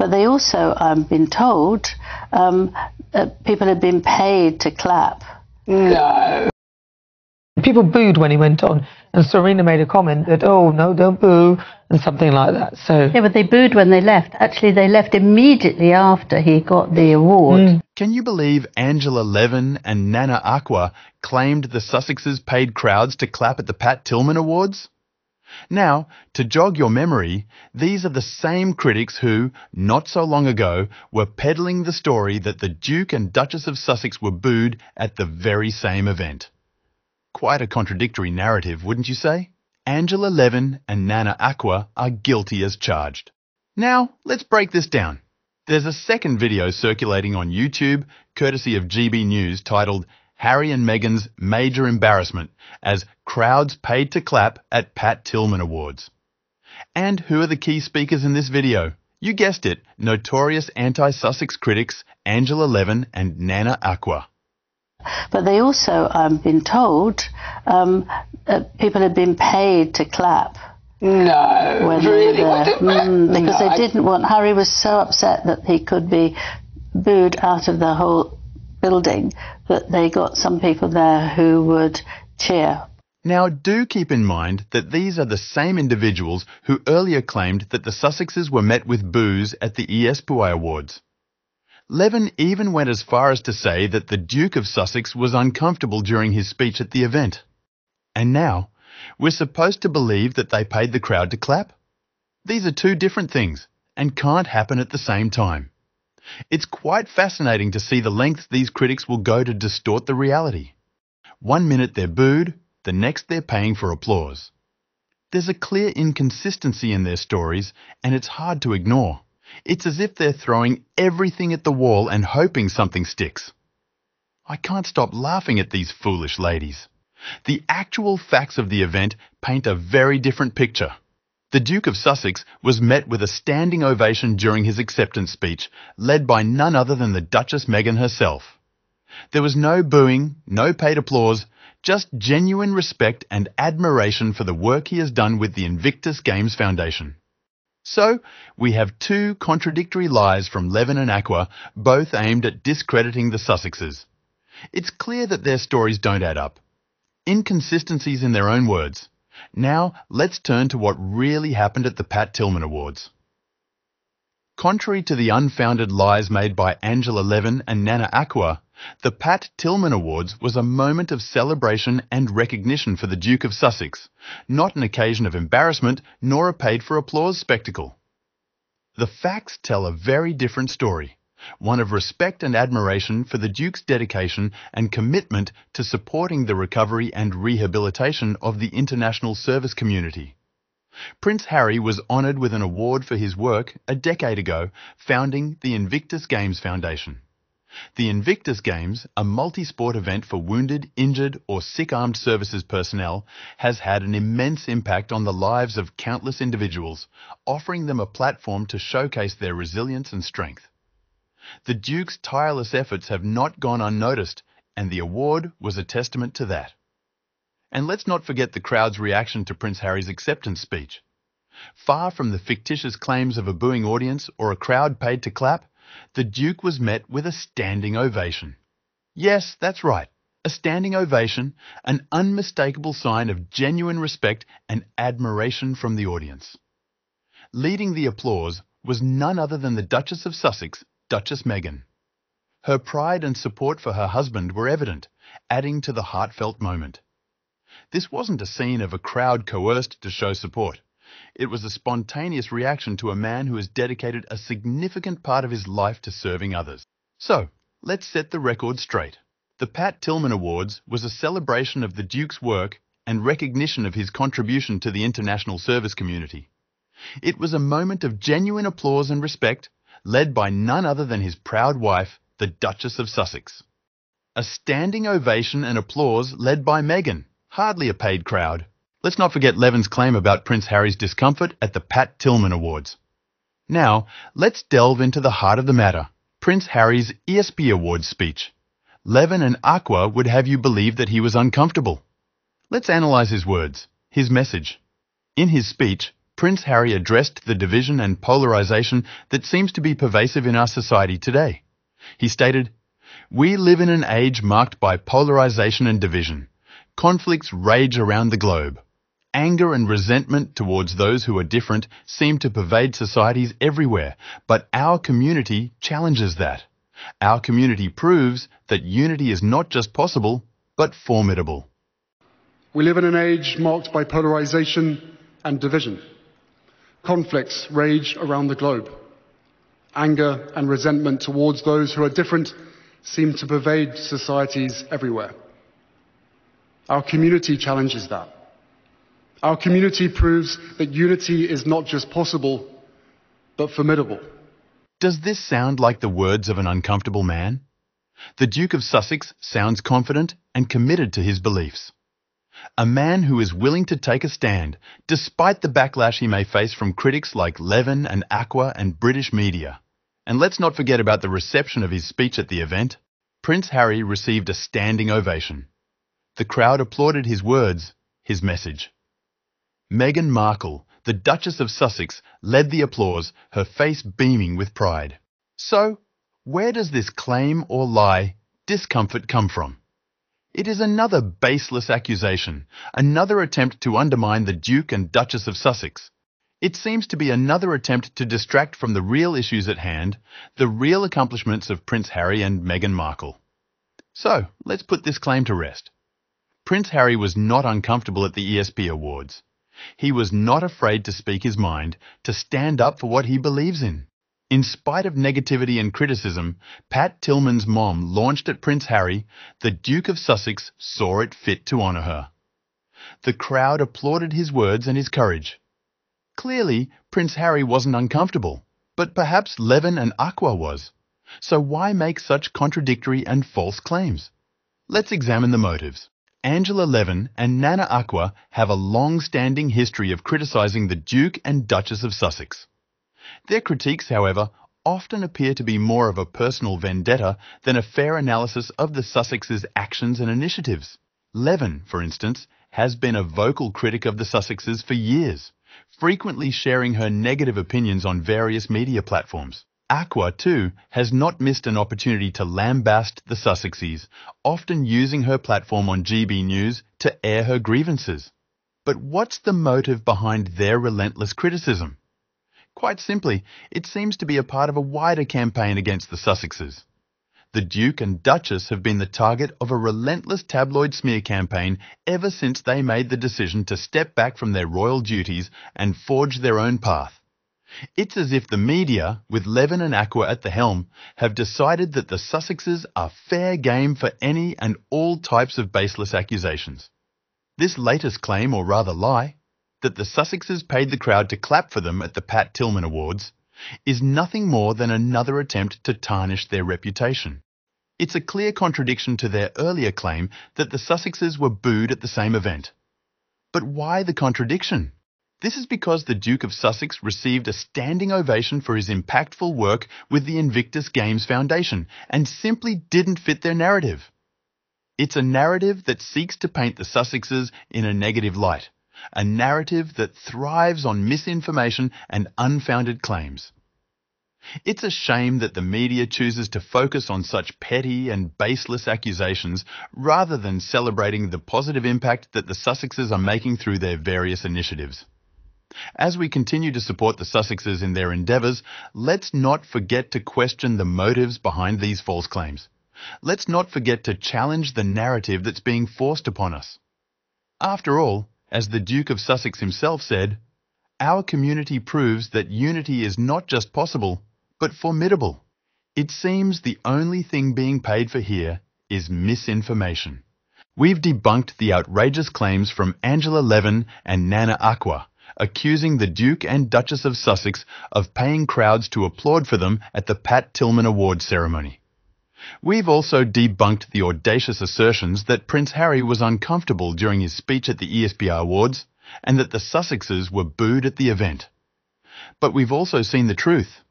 But they also, I've been told, um, uh, people had been paid to clap. No. People booed when he went on, and Serena made a comment that, oh, no, don't boo, and something like that. So, Yeah, but they booed when they left. Actually, they left immediately after he got the award. Can you believe Angela Levin and Nana Akua claimed the Sussexes paid crowds to clap at the Pat Tillman Awards? Now, to jog your memory, these are the same critics who, not so long ago, were peddling the story that the Duke and Duchess of Sussex were booed at the very same event. Quite a contradictory narrative, wouldn't you say? Angela Levin and Nana Akua are guilty as charged. Now, let's break this down. There's a second video circulating on YouTube, courtesy of GB News, titled Harry and Meghan's Major Embarrassment as Crowds Paid to Clap at Pat Tillman Awards. And who are the key speakers in this video? You guessed it, notorious anti-Sussex critics Angela Levin and Nana Akua. But they also, I've been told, um, uh, people had been paid to clap. No. when really? they were What there. Mm, because No, they didn't want. Harry was so upset that he could be booed out of the whole building that they got some people there who would cheer. Now, do keep in mind that these are the same individuals who earlier claimed that the Sussexes were met with boos at the ESPY Awards. Levin even went as far as to say that the Duke of Sussex was uncomfortable during his speech at the event. And now, we're supposed to believe that they paid the crowd to clap? These are two different things and can't happen at the same time. It's quite fascinating to see the lengths these critics will go to distort the reality. One minute they're booed, the next they're paying for applause. There's a clear inconsistency in their stories, and it's hard to ignore. It's as if they're throwing everything at the wall and hoping something sticks. I can't stop laughing at these foolish ladies. The actual facts of the event paint a very different picture. The Duke of Sussex was met with a standing ovation during his acceptance speech, led by none other than the Duchess Meghan herself. There was no booing, no paid applause, just genuine respect and admiration for the work he has done with the Invictus Games Foundation. So, we have two contradictory lies from Levin and Akua, both aimed at discrediting the Sussexes. It's clear that their stories don't add up. Inconsistencies in their own words. Now, let's turn to what really happened at the Pat Tillman Awards. Contrary to the unfounded lies made by Angela Levin and Nana Akua, the Pat Tillman Awards was a moment of celebration and recognition for the Duke of Sussex, not an occasion of embarrassment nor a paid for applause spectacle. The facts tell a very different story, one of respect and admiration for the Duke's dedication and commitment to supporting the recovery and rehabilitation of the international service community. Prince Harry was honoured with an award for his work a decade ago founding the Invictus Games Foundation. The Invictus Games, a multi-sport event for wounded, injured or sick armed services personnel, has had an immense impact on the lives of countless individuals, offering them a platform to showcase their resilience and strength. The Duke's tireless efforts have not gone unnoticed, and the award was a testament to that. And let's not forget the crowd's reaction to Prince Harry's acceptance speech. Far from the fictitious claims of a booing audience or a crowd paid to clap, the Duke was met with a standing ovation. Yes, that's right, a standing ovation, an unmistakable sign of genuine respect and admiration from the audience. Leading the applause was none other than the Duchess of Sussex, Duchess Meghan. Her pride and support for her husband were evident, adding to the heartfelt moment. This wasn't a scene of a crowd coerced to show support. It was a spontaneous reaction to a man who has dedicated a significant part of his life to serving others. So, let's set the record straight. The Pat Tillman Awards was a celebration of the Duke's work and recognition of his contribution to the international service community. It was a moment of genuine applause and respect, led by none other than his proud wife, the Duchess of Sussex. A standing ovation and applause led by Meghan, hardly a paid crowd. Let's not forget Levin's claim about Prince Harry's discomfort at the Pat Tillman Awards. Now, let's delve into the heart of the matter Prince Harry's ESPY Awards speech. Levin and Akua would have you believe that he was uncomfortable. Let's analyze his words, his message. In his speech, Prince Harry addressed the division and polarization that seems to be pervasive in our society today. He stated, We live in an age marked by polarization and division. Conflicts rage around the globe. Anger and resentment towards those who are different seem to pervade societies everywhere, but our community challenges that. Our community proves that unity is not just possible, but formidable. We live in an age marked by polarization and division. Conflicts rage around the globe. Anger and resentment towards those who are different seem to pervade societies everywhere. Our community challenges that. Our community proves that unity is not just possible, but formidable. Does this sound like the words of an uncomfortable man? The Duke of Sussex sounds confident and committed to his beliefs. A man who is willing to take a stand, despite the backlash he may face from critics like Levin and Akua and British media. And let's not forget about the reception of his speech at the event. Prince Harry received a standing ovation. The crowd applauded his words, his message. Meghan Markle, the Duchess of Sussex, led the applause, her face beaming with pride. So, where does this claim or lie, discomfort come from? It is another baseless accusation, another attempt to undermine the Duke and Duchess of Sussex. It seems to be another attempt to distract from the real issues at hand, the real accomplishments of Prince Harry and Meghan Markle. So, let's put this claim to rest. Prince Harry was not uncomfortable at the ESPY Awards. He was not afraid to speak his mind, to stand up for what he believes in. In spite of negativity and criticism, Pat Tillman's mom launched at Prince Harry, the Duke of Sussex saw it fit to honour her. The crowd applauded his words and his courage. Clearly, Prince Harry wasn't uncomfortable, but perhaps Levin and Akua was. So why make such contradictory and false claims? Let's examine the motives. Angela Levin and Nana Akua have a long-standing history of criticising the Duke and Duchess of Sussex. Their critiques, however, often appear to be more of a personal vendetta than a fair analysis of the Sussexes' actions and initiatives. Levin, for instance, has been a vocal critic of the Sussexes for years, frequently sharing her negative opinions on various media platforms. Akua, too, has not missed an opportunity to lambast the Sussexes, often using her platform on GB News to air her grievances. But what's the motive behind their relentless criticism? Quite simply, it seems to be a part of a wider campaign against the Sussexes. The Duke and Duchess have been the target of a relentless tabloid smear campaign ever since they made the decision to step back from their royal duties and forge their own path. It's as if the media, with Levin and Akua at the helm, have decided that the Sussexes are fair game for any and all types of baseless accusations. This latest claim, or rather lie, that the Sussexes paid the crowd to clap for them at the Pat Tillman Awards, is nothing more than another attempt to tarnish their reputation. It's a clear contradiction to their earlier claim that the Sussexes were booed at the same event. But why the contradiction? This is because the Duke of Sussex received a standing ovation for his impactful work with the Invictus Games Foundation and simply didn't fit their narrative. It's a narrative that seeks to paint the Sussexes in a negative light, a narrative that thrives on misinformation and unfounded claims. It's a shame that the media chooses to focus on such petty and baseless accusations rather than celebrating the positive impact that the Sussexes are making through their various initiatives. As we continue to support the Sussexes in their endeavours, let's not forget to question the motives behind these false claims. Let's not forget to challenge the narrative that's being forced upon us. After all, as the Duke of Sussex himself said, our community proves that unity is not just possible, but formidable. It seems the only thing being paid for here is misinformation. We've debunked the outrageous claims from Angela Levin and Nana Akua accusing the Duke and Duchess of Sussex of paying crowds to applaud for them at the Pat Tillman Award ceremony. We've also debunked the audacious assertions that Prince Harry was uncomfortable during his speech at the ESPY Awards and that the Sussexes were booed at the event. But we've also seen the truth.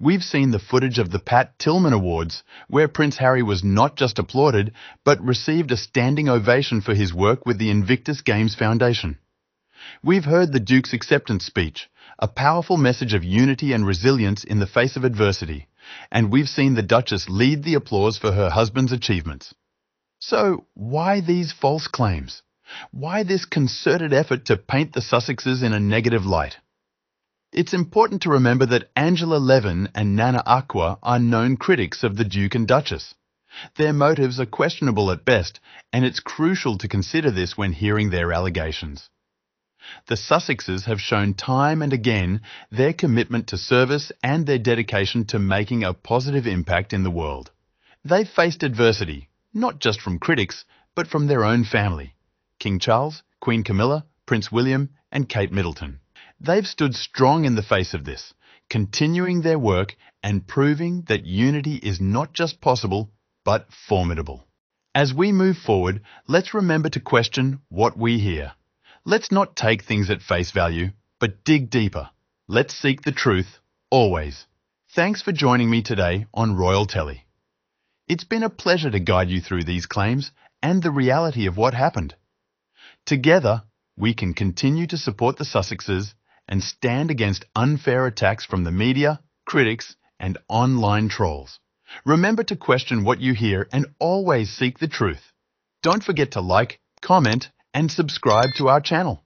We've seen the footage of the Pat Tillman Awards, where Prince Harry was not just applauded, but received a standing ovation for his work with the Invictus Games Foundation. We've heard the Duke's acceptance speech, a powerful message of unity and resilience in the face of adversity, and we've seen the Duchess lead the applause for her husband's achievements. So, why these false claims? Why this concerted effort to paint the Sussexes in a negative light? It's important to remember that Angela Levin and Nana Akua are known critics of the Duke and Duchess. Their motives are questionable at best, and it's crucial to consider this when hearing their allegations. The Sussexes have shown time and again their commitment to service and their dedication to making a positive impact in the world. They've faced adversity, not just from critics, but from their own family King Charles, Queen Camilla, Prince William, and Kate Middleton. They've stood strong in the face of this, continuing their work and proving that unity is not just possible, but formidable. As we move forward, let's remember to question what we hear. Let's not take things at face value, but dig deeper. Let's seek the truth, always. Thanks for joining me today on Royal Telly. It's been a pleasure to guide you through these claims and the reality of what happened. Together, we can continue to support the Sussexes and stand against unfair attacks from the media, critics, and online trolls. Remember to question what you hear and always seek the truth. Don't forget to like, comment, and subscribe to our channel.